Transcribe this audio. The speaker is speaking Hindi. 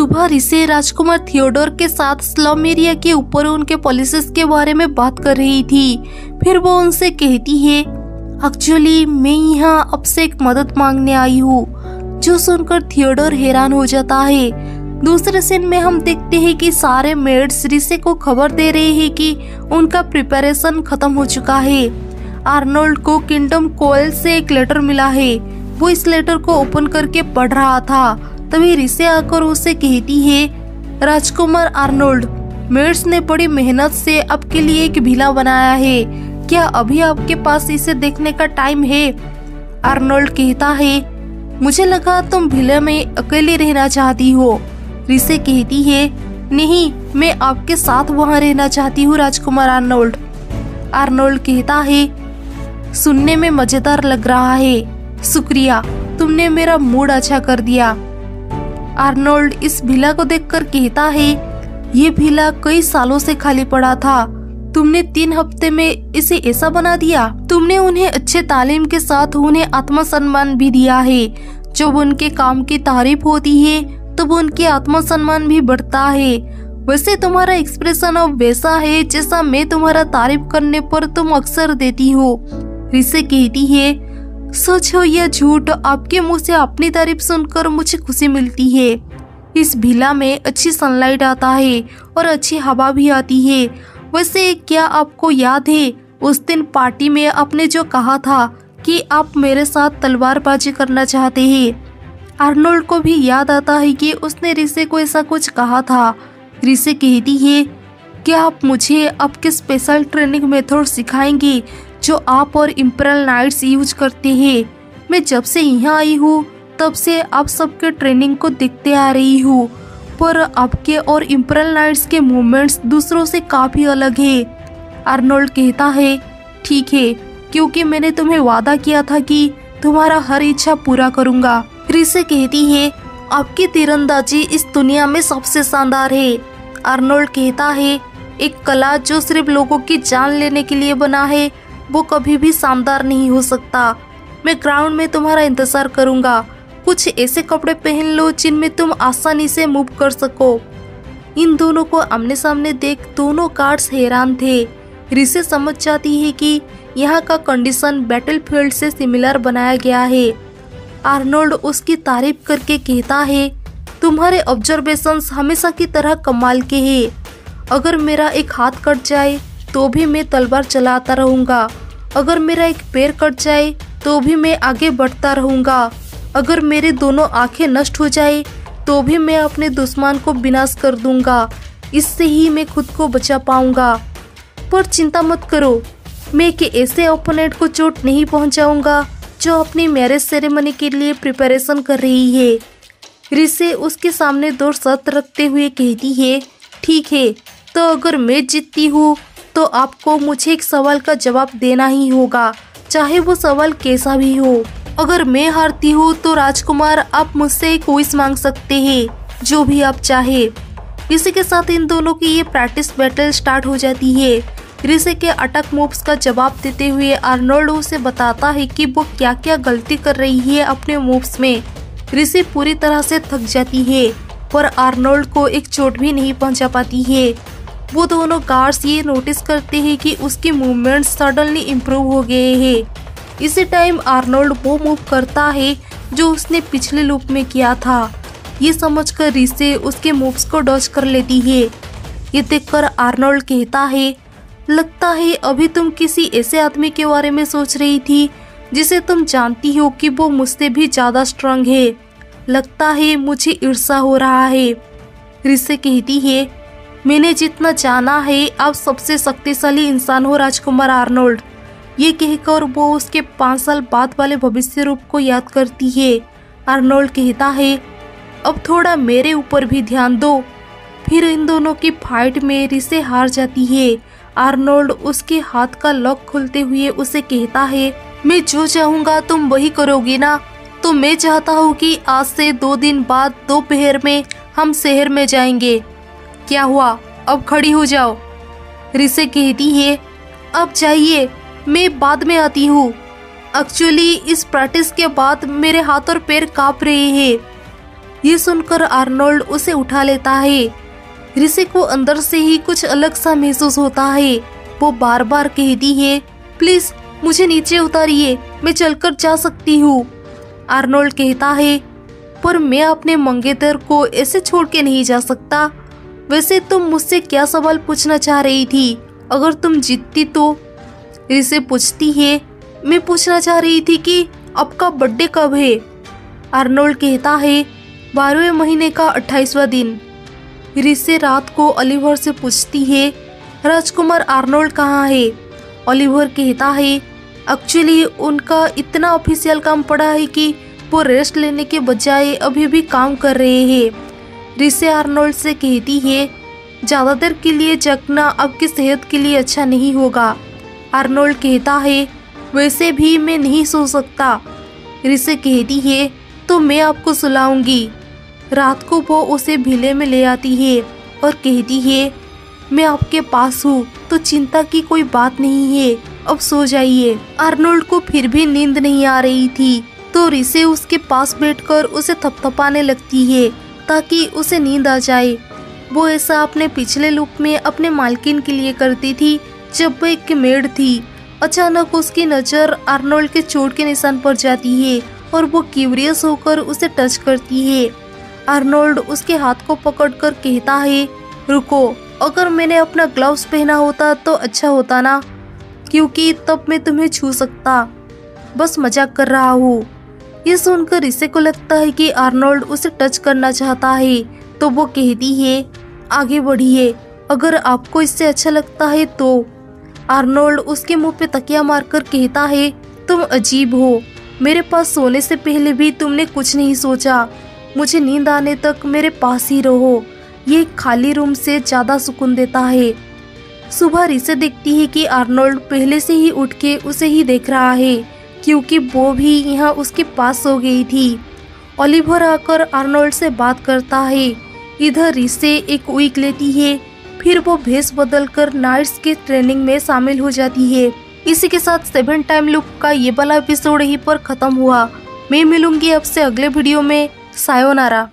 सुबह रिसे राजकुमार थियोडोर के साथ स्लम एरिया के ऊपर उनके पॉलिसीज़ के बारे में बात कर रही थी। फिर वो उनसे कहती है एक्चुअली मैं यहाँ अब से एक मदद मांगने आई हूँ, जो सुनकर थियोडोर हैरान हो जाता है। दूसरे सीन में हम देखते हैं कि सारे मेड्स रिसे को खबर दे रहे हैं कि उनका प्रिपरेशन खत्म हो चुका है। आर्नोल्ड को किंगडम कोयल से एक लेटर मिला है। वो इस लेटर को ओपन करके पढ़ रहा था। तभी रिसे आकर उसे कहती है, राजकुमार आर्नोल्ड मेड्स ने बड़ी मेहनत से आपके लिए एक भिला बनाया है। क्या अभी आपके पास इसे देखने का टाइम है? आर्नोल्ड कहता है, मुझे लगा तुम भिले में अकेले रहना चाहती हो। रिसे कहती है, नहीं, मैं आपके साथ वहाँ रहना चाहती हूँ, राजकुमार आर्नोल्ड। आर्नोल्ड कहता है, सुनने में मज़ेदार लग रहा है। शुक्रिया, तुमने मेरा मूड अच्छा कर दिया। आर्नोल्ड इस भिला को देखकर कहता है, ये भिला कई सालों से खाली पड़ा था। तुमने तीन हफ़्ते में इसे ऐसा बना दिया। तुमने उन्हें अच्छे तालीम के साथ उन्हें आत्मसम्मान भी दिया है। जब उनके काम की तारीफ़ होती है, तब उनके आत्मसम्मान भी बढ़ता है। वैसे तुम्हारा एक्सप्रेशन अब वैसा है जैसा मैं तुम्हारा तारीफ़ करने पर तुम अक्सर देती हो। रिसे कहती है सच हो या झूठ आपके मुँह से अपनी तारीफ़ सुनकर मुझे खुशी मिलती है। इस भिला में अच्छी सनलाइट आता है और अच्छी हवा भी आती है। वैसे क्या आपको याद है, उस दिन पार्टी में आपने जो कहा था कि आप मेरे साथ तलवारबाजी करना चाहते हैं? आर्नोल्ड को भी याद आता है कि उसने रिसे को ऐसा कुछ कहा था। रिसे कहती है, क्या आप मुझे आपके स्पेशल ट्रेनिंग मेथड सिखाएँगे जो आप और इम्परल नाइट्स यूज़ करते हैं, मैं जब से यहाँ आई हूँ, तब से आप सबके ट्रेनिंग को देखते आ रही हूँ। पर आपके और इम्परल नाइट्स के मूवमेंट्स दूसरों से काफ़ी अलग है। आर्नोल्ड कहता है, ठीक है, क्योंकि मैंने तुम्हें वादा किया था कि तुम्हारा हर इच्छा पूरा करूँगा। रिसे कहती है, आपकी तीरंदाजी इस दुनिया में सबसे शानदार है। आर्नोल्ड कहता है, एक कला जो सिर्फ़ लोगों की जान लेने के लिए बना है वो कभी भी शानदार नहीं हो सकता। मैं ग्राउंड में तुम्हारा इंतज़ार करूँगा। कुछ ऐसे कपड़े पहन लो जिनमें तुम आसानी से मूव कर सको। इन दोनों को आमने सामने देख दोनों गार्ड्स हैरान थे। रिसे समझ जाती है कि यहाँ का कंडीशन बैटलफील्ड से सिमिलर बनाया गया है। आर्नोल्ड उसकी तारीफ़ करके कहता है, तुम्हारे ऑब्जर्वेशंस हमेशा की तरह कमाल के हैं। अगर मेरा एक हाथ कट जाए तो भी मैं तलवार चलाता रहूँगा। अगर मेरा एक पैर कट जाए तो भी मैं आगे बढ़ता रहूँगा। अगर मेरे दोनों आँखें नष्ट हो जाए तो भी मैं अपने दुश्मन को विनाश कर दूँगा। इससे ही मैं खुद को बचा पाऊँगा। पर चिंता मत करो, मैं एक ऐसे ओपोनेंट को चोट नहीं पहुंचाऊँगा, जो अपनी मैरिज सेरेमनी के लिए प्रिपरेशन कर रही है। रिसे उसके सामने दो शर्त रखते हुए कहती है, ठीक है तो अगर मैं जीतती हूँ तो आपको मुझे एक सवाल का जवाब देना ही होगा, चाहे वो सवाल कैसा भी हो। अगर मैं हारती हूँ तो राजकुमार, आप मुझसे एक विश मांग सकते हैं, जो भी आप चाहे। इसी के साथ इन दोनों की ये प्रैक्टिस बैटल स्टार्ट हो जाती है। रिसे के अटक मूव्स का जवाब देते हुए आर्नोल्ड उसे बताता है कि वो क्या क्या गलती कर रही है अपने मूव्स में। रिसे पूरी तरह से थक जाती है, पर आर्नोल्ड को एक चोट भी नहीं पहुँचा पाती है। वो दोनों गार्ड्स ये नोटिस करते हैं कि उसके मूवमेंट सडनली इम्प्रूव हो गए हैं। इसी टाइम आर्नोल्ड वो मूव करता है जो उसने पिछले लूप में किया था। ये समझकर रिसे उसके मूव्स को डॉज कर लेती है। ये देखकर आर्नोल्ड कहता है, लगता है अभी तुम किसी ऐसे आदमी के बारे में सोच रही थी, जिसे तुम जानती हो कि वो मुझसे भी ज़्यादा स्ट्रांग है। लगता है मुझे ईर्षा हो रहा है। रिसे कहती है मैंने जितना जाना है आप सबसे शक्तिशाली इंसान हो राजकुमार आर्नोल्ड। ये कहकर वो उसके पाँच साल बाद वाले भविष्य रूप को याद करती है। आर्नोल्ड कहता है, अब थोड़ा मेरे ऊपर भी ध्यान दो। फिर इन दोनों की फाइट में रिसे हार जाती है। आर्नोल्ड उसके हाथ का लॉक खुलते हुए उसे कहता है, मैं जो चाहूँगा तुम वही करोगी ना? तो मैं चाहता हूँ कि आज से दो दिन बाद दोपहर में हम शहर में जाएँगे। क्या हुआ? अब खड़ी हो जाओ। रिसे कहती है, अब जाइए, मैं बाद में आती हूँ। एक्चुअली इस प्रैक्टिस के बाद मेरे हाथ और पैर काँप रहे हैं। ये सुनकर आर्नोल्ड उसे उठा लेता है। ऋषि को अंदर से ही कुछ अलग सा महसूस होता है। वो बार बार कहती है, प्लीज़, मुझे नीचे उतारिए, मैं चलकर जा सकती हूँ। आर्नोल्ड कहता है, पर मैं अपने मंगेतर को ऐसे छोड़ के नहीं जा सकता। वैसे तुम मुझसे क्या सवाल पूछना चाह रही थी? अगर तुम जीतती तो? ऋषि पूछती है। मैं पूछना चाह रही थी कि आपका बर्थडे कब है? आर्नोल्ड कहता है, बारहवें महीने का अट्ठाईसवा दिन। ऋषि रात को ओलिवर से पूछती है, राजकुमार आर्नोल्ड कहाँ है? ओलिवर कहता है, एक्चुअली उनका इतना ऑफिशियल काम पड़ा है कि वो रेस्ट लेने के बजाय अभी भी काम कर रहे हैं। ऋषि आर्नोल्ड से कहती है ज़्यादा देर के लिए जगना आपकी सेहत के लिए अच्छा नहीं होगा। आर्नोल्ड कहता है, वैसे भी मैं नहीं सो सकता। ऋषि कहती है तो मैं आपको सुलाऊँगी। रात को वो उसे भीले में ले आती है और कहती है, मैं आपके पास हूँ तो चिंता की कोई बात नहीं है, अब सो जाइए। आर्नोल्ड को फिर भी नींद नहीं आ रही थी तो रिसे उसके पास बैठकर उसे थपथपाने लगती है। ताकि उसे नींद आ जाए। वो ऐसा अपने पिछले लुक में अपने मालकिन के लिए करती थी, जब वो एक मेड थी। अचानक उसकी नज़र आर्नोल्ड के चोट के निशान पर जाती है और वो क्यूरियस होकर उसे टच करती है। आर्नोल्ड उसके हाथ को पकड़कर कहता है, रुको, अगर मैंने अपना ग्लव्स पहना होता तो अच्छा होता ना, क्योंकि तब मैं तुम्हें छू सकता। बस मज़ाक कर रहा हूँ। ये सुनकर इसे को लगता है कि आर्नोल्ड उसे टच करना चाहता है तो वो कहती है, आगे बढ़िए, अगर आपको इससे अच्छा लगता है तो। आर्नोल्ड उसके मुँह पे तकिया मारकर कहता है, तुम अजीब हो, मेरे पास सोने से पहले भी तुमने कुछ नहीं सोचा। मुझे नींद आने तक मेरे पास ही रहो, ये खाली रूम से ज़्यादा सुकून देता है। सुबह रिसे देखती है कि आर्नोल्ड पहले से ही उठ के उसे ही देख रहा है। क्योंकि वो भी यहाँ उसके पास सो गई थी। ओलिवर आकर आर्नोल्ड से बात करता है, इधर रिसे एक वीक लेती है, फिर वो भेस बदल कर नाइट्स के ट्रेनिंग में शामिल हो जाती है। इसी के साथ सेवन टाइम लुक का ये वाला एपिसोड यहीं पर खत्म हुआ। मैं मिलूँगी आपसे अगले वीडियो में। सायोनारा।